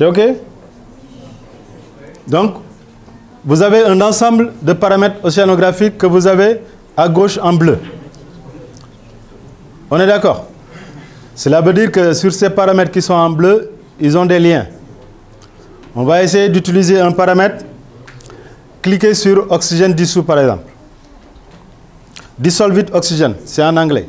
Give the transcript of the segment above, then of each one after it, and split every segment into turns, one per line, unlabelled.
C'est OK? Donc, vous avez un ensemble de paramètres océanographiques que vous avez à gauche en bleu. On est d'accord? Cela veut dire que sur ces paramètres qui sont en bleu, ils ont des liens. On va essayer d'utiliser un paramètre. Cliquez sur oxygène dissous par exemple. Dissolved oxygène, c'est en anglais.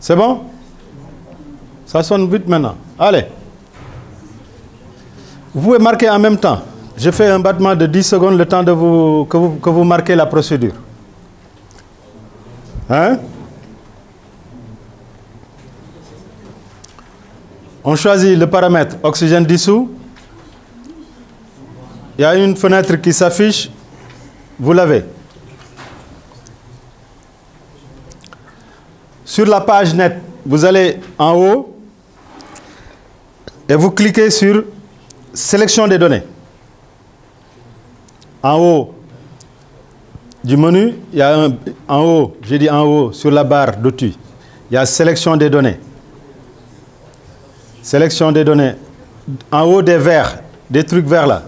C'est bon? Ça sonne vite maintenant. Allez. Vous pouvez marquer en même temps. Je fais un battement de 10 secondes le temps de vous, que, vous, que vous marquez la procédure. Hein? On choisit le paramètre oxygène dissous. Il y a une fenêtre qui s'affiche. Vous l'avez. Sur la page net, vous allez en haut et vous cliquez sur Sélection des données. En haut du menu, il y a un, en haut, j'ai dit en haut, sur la barre d'outil, il y a Sélection des données. Sélection des données. En haut des verts, des trucs verts là.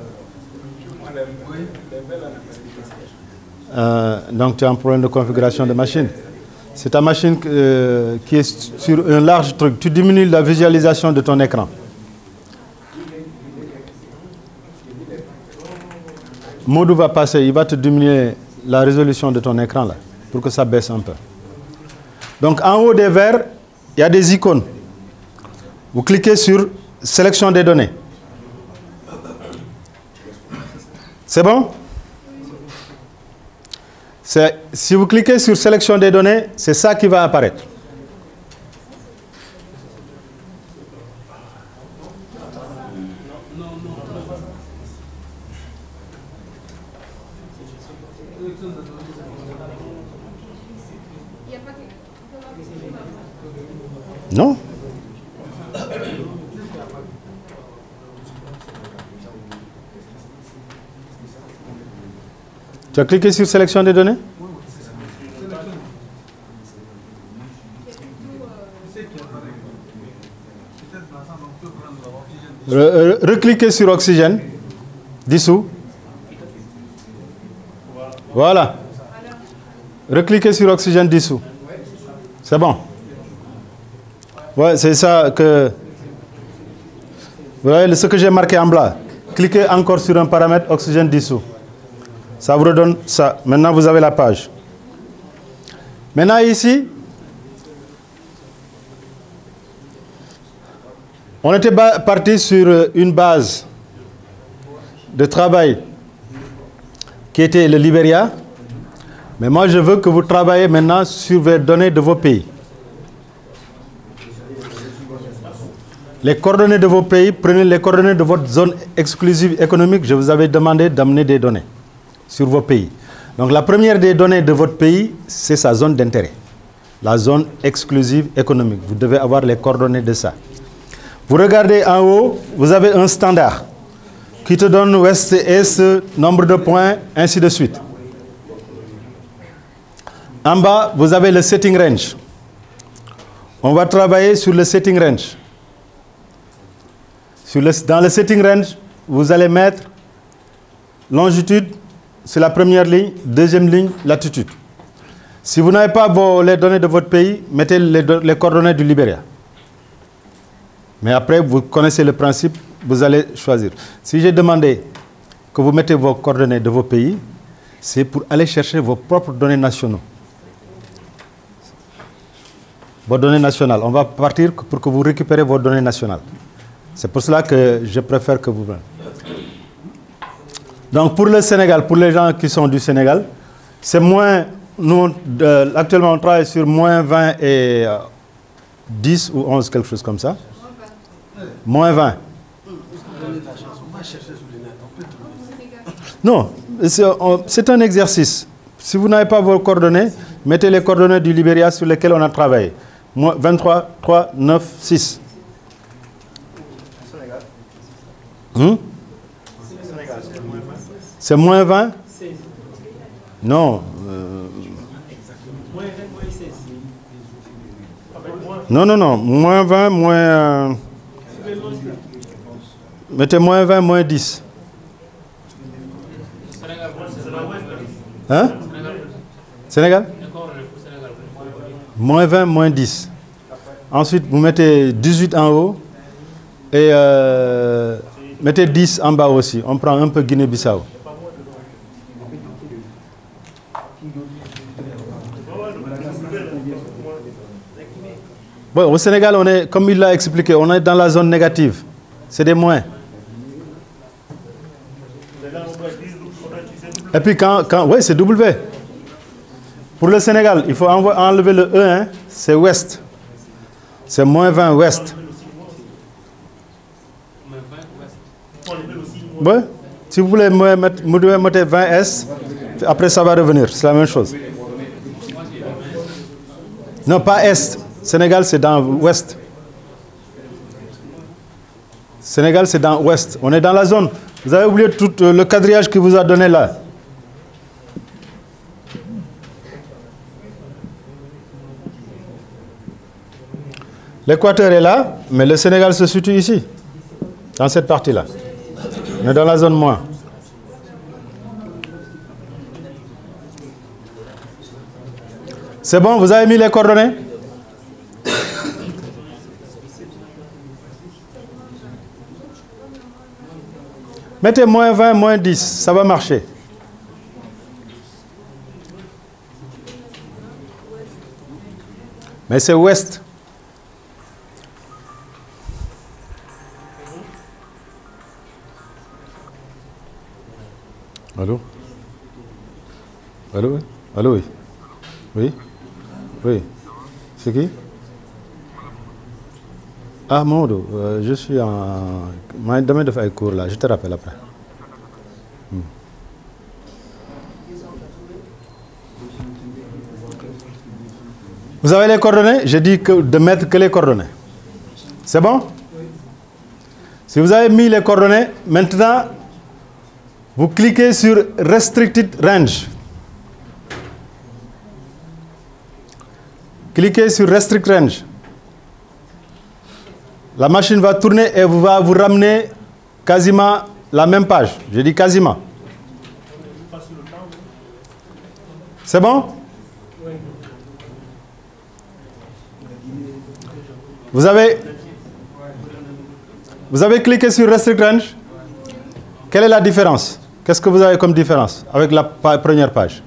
Euh, donc tu as un problème de configuration de machine. C'est ta machine euh, qui est sur un large truc. Tu diminues la visualisation de ton écran. Modou va passer, il va te diminuer la résolution de ton écran là, pour que ça baisse un peu. Donc en haut des verts, il y a des icônes. Vous cliquez sur Sélection des données. C'est bon? Si vous cliquez sur Sélection des données, c'est ça qui va apparaître. Non? Tu as cliqué sur sélection des données? Recliquez sur oxygène, dissous. Voilà. Recliquez sur oxygène dissous. C'est bon. Ouais, c'est ça que... Vous ce que j'ai marqué en blanc. Cliquez encore sur un paramètre oxygène dissous. Ça vous redonne ça. Maintenant, vous avez la page. Maintenant, ici, on était parti sur une base de travail qui était le Libéria. Mais moi, je veux que vous travaillez maintenant sur les données de vos pays. Les coordonnées de vos pays, prenez les coordonnées de votre zone exclusive économique. Je vous avais demandé d'amener des données sur vos pays. Donc la première des données de votre pays, c'est sa zone d'intérêt. La zone exclusive économique. Vous devez avoir les coordonnées de ça. Vous regardez en haut, vous avez un standard qui te donne ouest, est, nombre de points, ainsi de suite. En bas, vous avez le setting range. On va travailler sur le setting range. Sur dans le setting range, vous allez mettre longitude, c'est la première ligne, deuxième ligne, latitude. Si vous n'avez pas vos, les données de votre pays, mettez les, les coordonnées du Libéria. Mais après, vous connaissez le principe, vous allez choisir. Si j'ai demandé que vous mettez vos coordonnées de vos pays, c'est pour aller chercher vos propres données nationaux. Vos données nationales. On va partir pour que vous récupérez vos données nationales. C'est pour cela que je préfère que vous... Donc pour le Sénégal, pour les gens qui sont du Sénégal, c'est moins... Nous, euh, actuellement, on travaille sur moins 20 et euh, 10 ou 11, quelque chose comme ça. Moins 20. Non, c'est un exercice. Si vous n'avez pas vos coordonnées, mettez les coordonnées du Libéria sur lesquelles on a travaillé. 23, 3, 9, 6. Hmm? C'est moins 20 Non. Euh... Non, non, non. Moins 20, moins... euh, Mettez moins 20, moins 10. Hein? Sénégal? Moins 20, moins 10. Ensuite, vous mettez 18 en haut et euh, mettez 10 en bas aussi. On prend un peu Guinée-Bissau. Bon, au Sénégal, on est, comme il l'a expliqué, on est dans la zone négative. C'est des moins. Et puis quand, quand oui, c'est W. Pour le Sénégal, il faut enlever le E, hein, c'est ouest. C'est moins 20 ouest. Oui, si vous voulez vous devez mettre 20 S, après ça va revenir, c'est la même chose. Non, pas Est. Sénégal, c'est dans l'ouest. Sénégal, c'est dans l'ouest. On est dans la zone. Vous avez oublié tout euh, le quadrillage qu'il vous a donné là. L'équateur est là, mais le Sénégal se situe ici, dans cette partie-là. On est dans la zone moins. C'est bon, vous avez mis les coordonnées? Mettez moins 20, moins 10, ça va marcher. Mais c'est ouest. Allô? Allô Allô oui? Oui? Oui C'est qui? Ah Maodo, euh, je suis en... ngi damay def ay cours là, je te rappelle après. Hmm. Vous avez les coordonnées? J'ai dit que de mettre que les coordonnées. C'est bon? Si vous avez mis les coordonnées, maintenant, vous cliquez sur Restricted Range. Cliquez sur Restrict Range. La machine va tourner et va vous ramener quasiment la même page. Je dis quasiment. C'est bon? Vous avez, vous avez cliqué sur Restrict Range? Quelle est la différence? Qu'est-ce que vous avez comme différence avec la première page?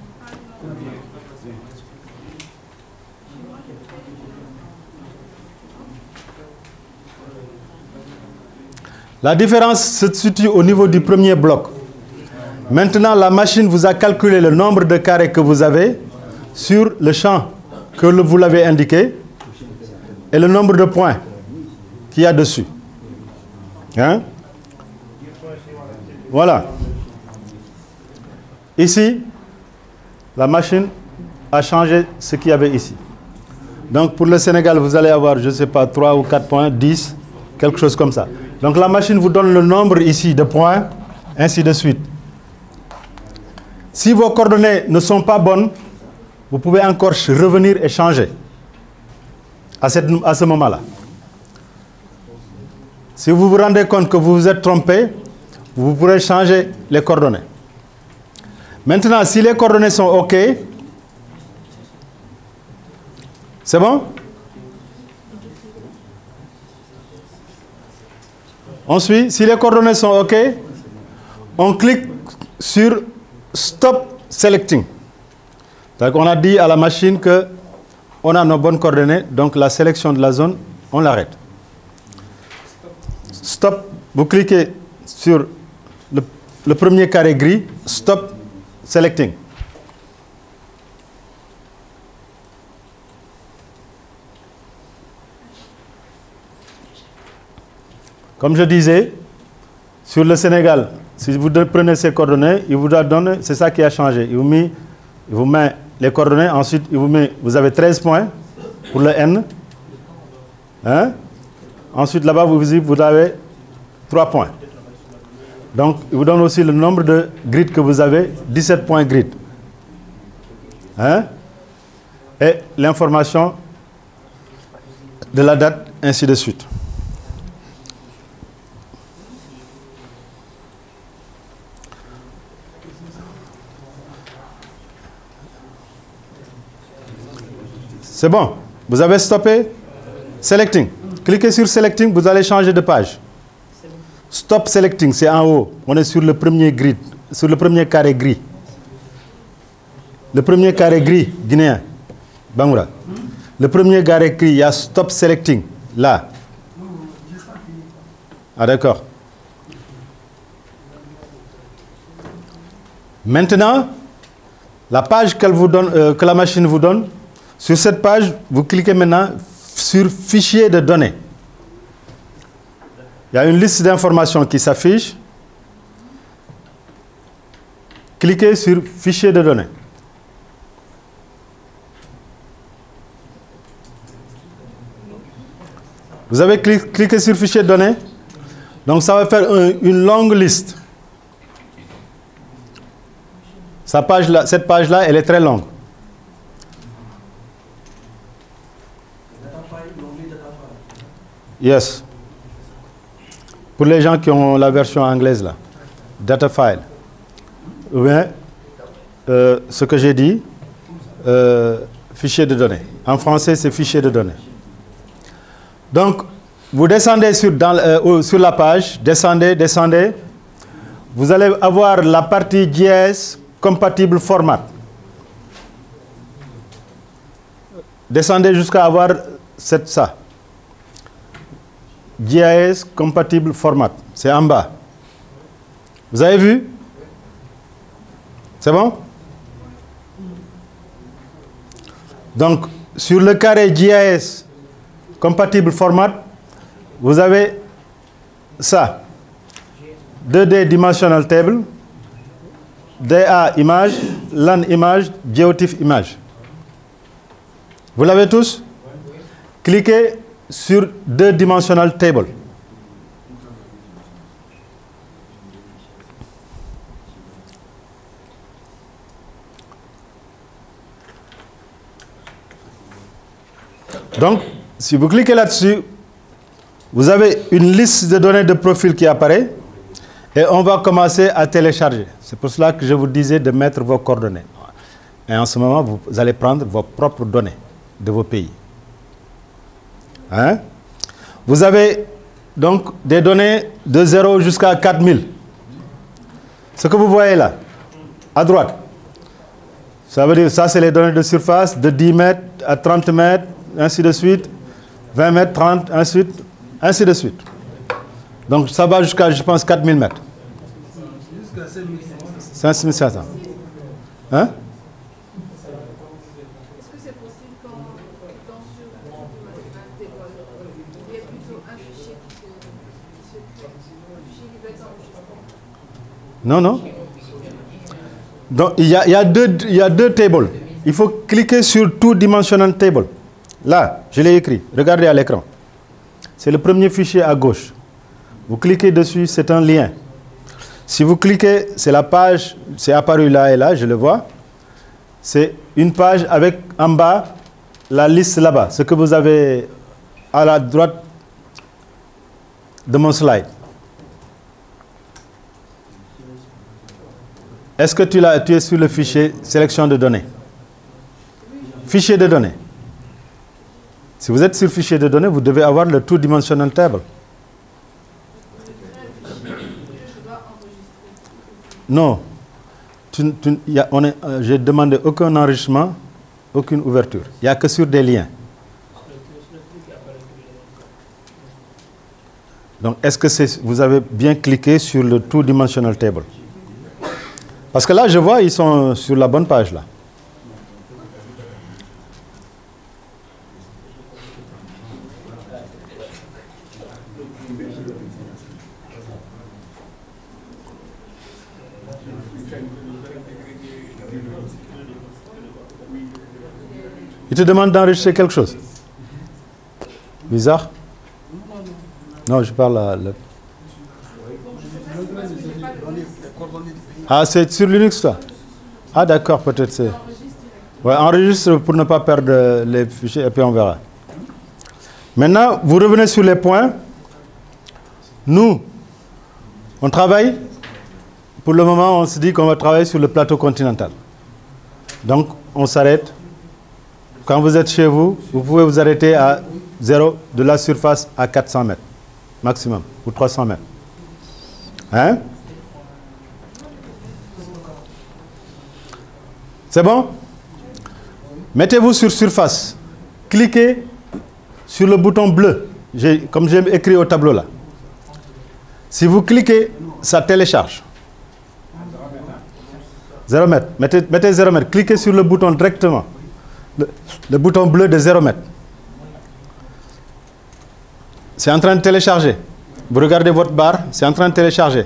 La différence se situe au niveau du premier bloc. Maintenant, la machine vous a calculé le nombre de carrés que vous avez sur le champ que vous l'avez indiqué et le nombre de points qu'il y a dessus. Hein? Voilà. Ici, la machine a changé ce qu'il y avait ici. Donc pour le Sénégal, vous allez avoir, je ne sais pas, 3 ou 4 points, 10, quelque chose comme ça. Donc la machine vous donne le nombre ici de points, ainsi de suite. Si vos coordonnées ne sont pas bonnes, vous pouvez encore revenir et changer à, cette- à ce moment-là. Si vous vous rendez compte que vous vous êtes trompé, vous pourrez changer les coordonnées. Maintenant, si les coordonnées sont OK, c'est bon? On suit. Si les coordonnées sont OK, on clique sur Stop Selecting. Donc on a dit à la machine que on a nos bonnes coordonnées, donc la sélection de la zone, on l'arrête. Stop, vous cliquez sur le premier carré gris, Stop Selecting. Comme je disais, sur le Sénégal, si vous prenez ces coordonnées, il vous donne, c'est ça qui a changé. Il vous, met, les coordonnées, ensuite il vous met, vous avez 13 points pour le N. Hein? Ensuite là-bas, vous, vous avez 3 points. Donc il vous donne aussi le nombre de grids que vous avez, 17 points grid. Hein? et l'information de la date, ainsi de suite. C'est bon. Vous avez stoppé? Selecting. Cliquez sur Selecting, vous allez changer de page. Stop Selecting, c'est en haut. On est sur le premier grid, sur le premier carré gris. Le premier carré gris guinéen. Bangoura. Le premier carré gris, il y a Stop Selecting, là. Ah d'accord. Maintenant, la page vous donne, euh, que la machine vous donne, sur cette page, vous cliquez maintenant sur Fichier de données. Il y a une liste d'informations qui s'affiche. Cliquez sur Fichier de données. Vous avez cliqué sur Fichier de données. Donc ça va faire une longue liste. page -là, cette page-là, elle est très longue. Yes. Pour les gens qui ont la version anglaise là, data file. Ou bien, euh, ce que j'ai dit, euh, fichier de données. En français, c'est fichier de données. Donc, vous descendez sur, dans, euh, sur la page, descendez, descendez. Vous allez avoir la partie JS compatible format. Descendez jusqu'à avoir cette, ça. GIS compatible format. C'est en bas. Vous avez vu? C'est bon? Donc, sur le carré GIS compatible format, vous avez ça. 2D dimensional table, DA image, LAN image, GeoTIFF image. Vous l'avez tous? Cliquez sur deux dimensional table. Donc, si vous cliquez là-dessus, vous avez une liste de données de profil qui apparaît et on va commencer à télécharger. C'est pour cela que je vous disais de mettre vos coordonnées. Et en ce moment, vous allez prendre vos propres données de vos pays. Hein? Vous avez donc des données de 0 jusqu'à 4000. Ce que vous voyez là, à droite, ça veut dire ça c'est les données de surface de 10 mètres à 30 mètres, ainsi de suite, 20 mètres, 30, ainsi de suite, ainsi de suite. Donc ça va jusqu'à, je pense, 4000 mètres. Jusqu'à 5500. Hein? Non, non. Donc, il y a, deux, deux tables. Il faut cliquer sur Two Dimensional Table. Là, je l'ai écrit. Regardez à l'écran. C'est le premier fichier à gauche. Vous cliquez dessus, c'est un lien. Si vous cliquez, c'est la page, c'est apparu là et là, je le vois. C'est une page avec en bas la liste là-bas, ce que vous avez à la droite de mon slide. Est-ce que tu, es sur le fichier sélection de données? Fichier de données. Si vous êtes sur le fichier de données, vous devez avoir le two-dimensional table. Non. Euh, J'ai demandé aucun enrichissement, aucune ouverture. Il n'y a que sur des liens. Donc, est-ce que vous avez bien cliqué sur le two-dimensional table? Parce que là, je vois, ils sont sur la bonne page, là. Il te demande d'enregistrer quelque chose. Bizarre Non, je parle à... Ah, c'est sur Linux, ça Ah, d'accord, peut-être c'est... Ouais, enregistre pour ne pas perdre les fichiers et puis on verra. Maintenant, vous revenez sur les points. Nous, on travaille. Pour le moment, on se dit qu'on va travailler sur le plateau continental. Donc, on s'arrête. Quand vous êtes chez vous, vous pouvez vous arrêter à 0 de la surface à 400 mètres, maximum, ou 300 mètres. Hein? C'est bon? Mettez-vous sur surface. Cliquez sur le bouton bleu, comme j'ai écrit au tableau là. Si vous cliquez, ça télécharge. 0 mètre. Mettez, mettez 0 mètre. Cliquez sur le bouton directement. Le, bouton bleu de 0 mètre. C'est en train de télécharger. Vous regardez votre barre, c'est en train de télécharger.